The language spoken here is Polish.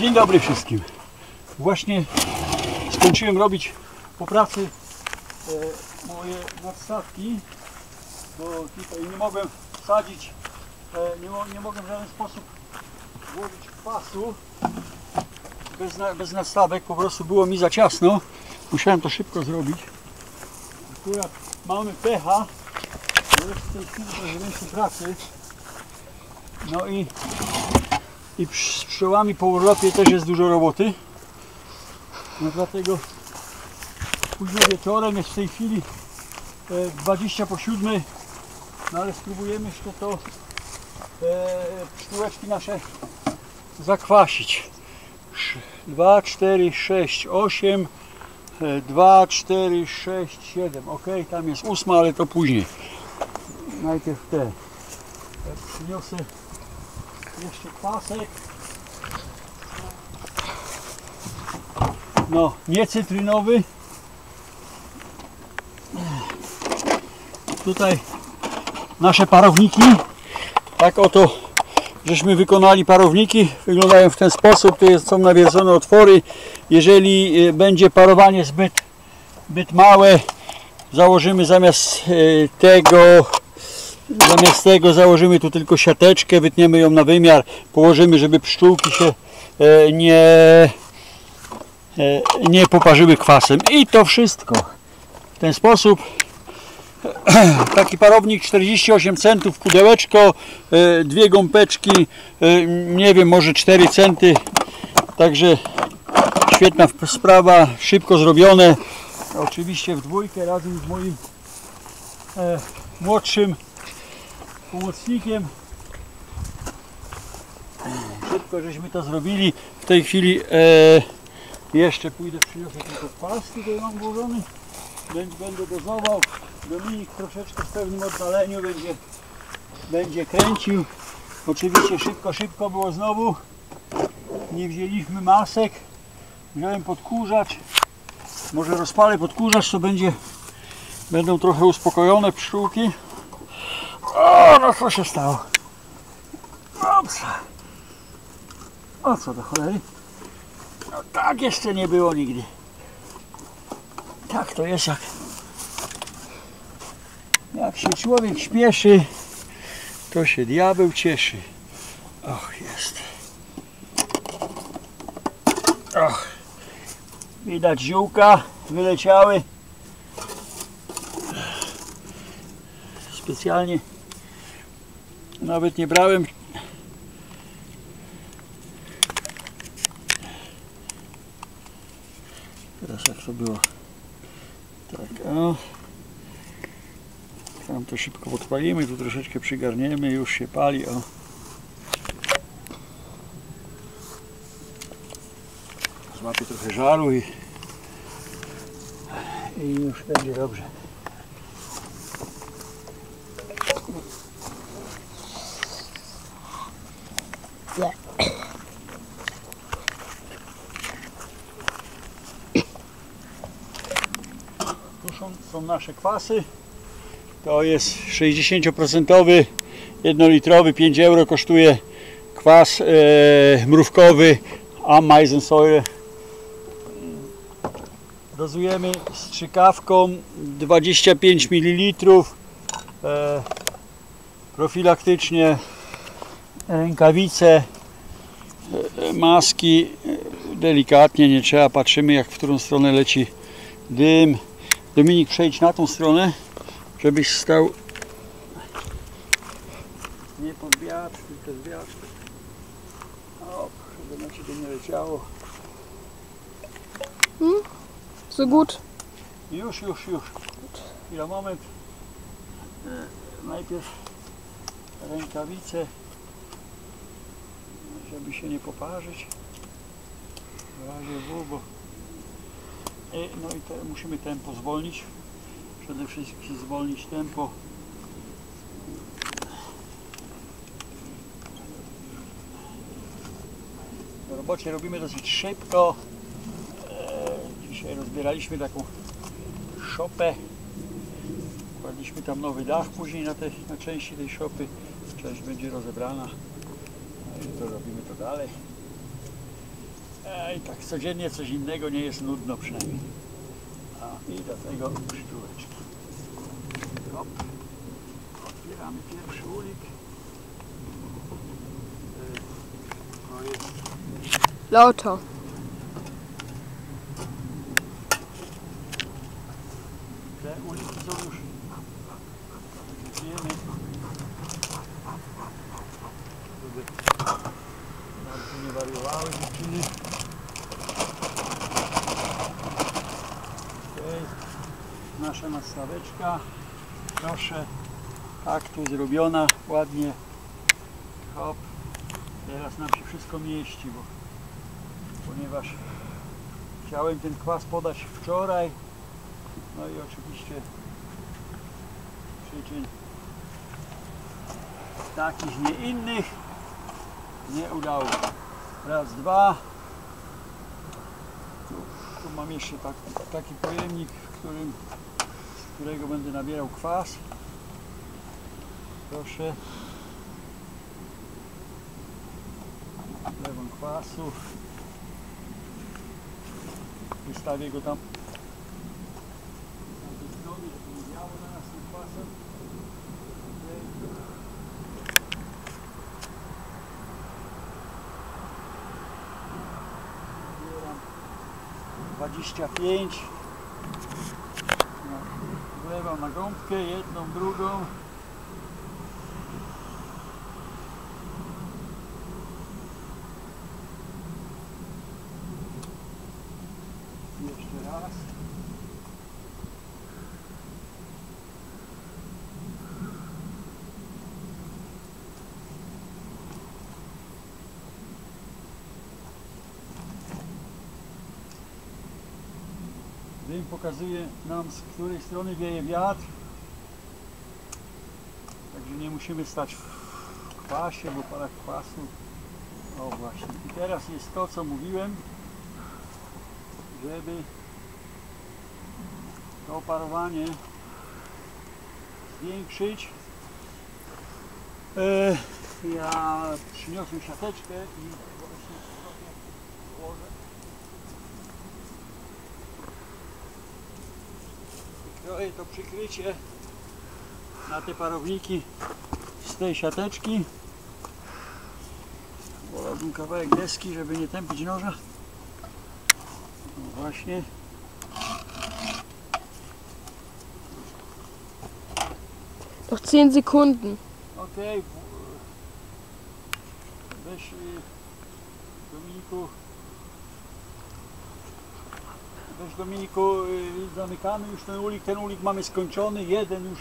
Dzień dobry wszystkim. Właśnie skończyłem robić po pracy e, moje nadstawki, bo tutaj nie mogłem wsadzić, e, nie, nie mogłem w żaden sposób włożyć kwasu bez, bez nadstawek, po prostu było mi za ciasno. Musiałem to szybko zrobić. Akurat mamy pecha, bo jest w tej chwili pracy. No i i z pszczołami po urlopie też jest dużo roboty. No dlatego później wieczorem jest w tej chwili e, 20 po 7. No ale spróbujemy jeszcze to e, pszczółeczki nasze zakwasić. 2, 4, 6, 8, 2, 4, 6, 7. Ok, tam jest ósma, ale to później. Najpierw te. E, Przyniosę jeszcze kwasek. No, nie cytrynowy. Tutaj nasze parowniki. Tak oto żeśmy wykonali parowniki. Wyglądają w ten sposób. Tu jest, są nawiercone otwory. Jeżeli e, będzie parowanie zbyt, zbyt małe, założymy zamiast e, tego Zamiast tego założymy tu tylko siateczkę, wytniemy ją na wymiar, położymy, żeby pszczółki się e, nie, e, nie poparzyły kwasem. I to wszystko. W ten sposób taki parownik 48 centów, pudełeczko, e, dwie gąbeczki, nie wiem, może 4 centy. Także świetna sprawa, szybko zrobione. Oczywiście w dwójkę razem z moim młodszym pomocnikiem. Szybko żeśmy to zrobili. W tej chwili e, jeszcze pójdę przyniosę tylko kwas, tutaj mam włożony. Będę dozował. Dominik troszeczkę w pewnym oddaleniu będzie, będzie kręcił. Oczywiście szybko, szybko było znowu. Nie wzięliśmy masek. Wziąłem podkurzacz. Może rozpalę podkurzacz, to będzie, będą trochę uspokojone pszczółki. O, no co się stało? Ops. O co do cholery? No tak jeszcze nie było nigdy. Tak to jest jak jak się człowiek śpieszy, to się diabeł cieszy. Och, jest. Och. Widać ziółka wyleciały. Specjalnie nawet nie brałem. Teraz jak to było? Tak o tam to szybko podpalimy tu troszeczkę przygarniemy już się pali o. Złapię trochę żaru i i już będzie dobrze Tu są, są nasze kwasy. To jest 60% jednolitrowy, 5 euro kosztuje kwas e, mrówkowy Ameisensäure. Dozujemy strzykawką 25 ml e, profilaktycznie rękawice, e, maski e, delikatnie, nie trzeba, patrzymy jak w którą stronę leci dym. Dominik przejdź na tą stronę, żebyś stał nie pod wiatr, tylko z wiatr. O, żeby na ciebie nie leciało. So gut. Już, już, już. Chwila, moment. E, Najpierw rękawice, żeby się nie poparzyć. W razie W, bo... E, No i te, musimy tempo zwolnić. Przede wszystkim zwolnić tempo. Robocie robimy dosyć szybko. E, Dzisiaj rozbieraliśmy taką szopę. Kładliśmy tam nowy dach później na, tej, na części tej szopy. Część będzie rozebrana. I to robimy to dalej. Ej, tak codziennie coś innego nie jest nudno przynajmniej. A, I do tego przyczółeczki. Hop. Otwieramy pierwszy ulik. To jest Lauter. Te uliki są już wiemy bardzo nie wariowały dziewczyny Okej. nasza nastaweczka proszę tak tu zrobiona ładnie. Hop. Teraz nam się wszystko mieści bo ponieważ chciałem ten kwas podać wczoraj. No i oczywiście przyczyn takich, nie innych nie udało. Raz, dwa. Tu, tu mam jeszcze tak, taki pojemnik, w którym, z którego będę nabierał kwas. Proszę. Lewą kwasu. Wystawię go tam na tej stronie, żeby nie wiało na nas tym kwasem. Okej. Zbieram 25. No, Wlewam na gąbkę, jedną, drugą. Jeszcze raz. Pokazuje nam z której strony wieje wiatr. Także nie musimy stać w kwasie, bo para kwasu. O właśnie. I teraz jest to co mówiłem, żeby to oparowanie zwiększyć. E, ja przyniosłem siateczkę i właśnie trochę. Kroję to przykrycie na te parowniki z tej siateczki. Wolałbym kawałek deski, żeby nie tępić noża. No właśnie. Noch 10 Sekunden. Okej. w- Weź y, Dominiku. Weź Dominiku, zamykamy już ten ulik. Ten ulik mamy skończony. Jeden już